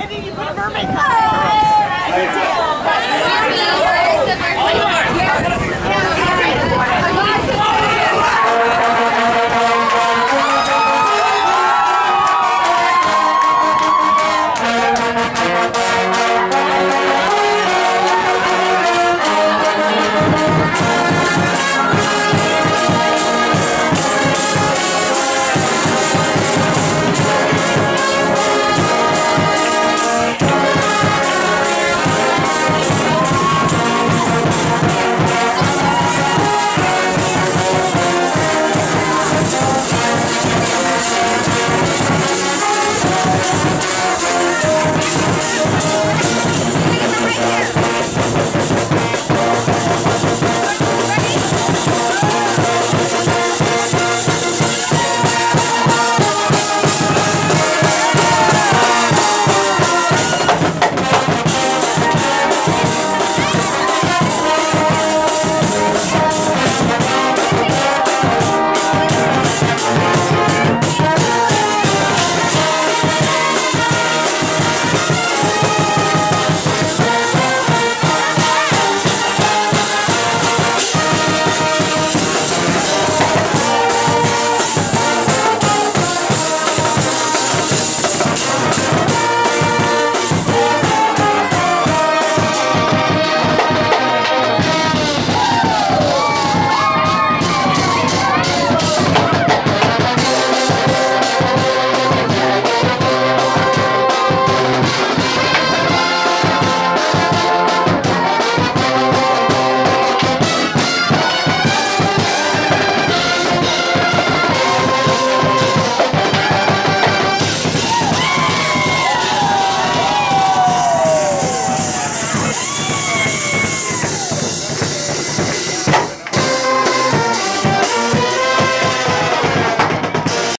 And then you put a mermaid costume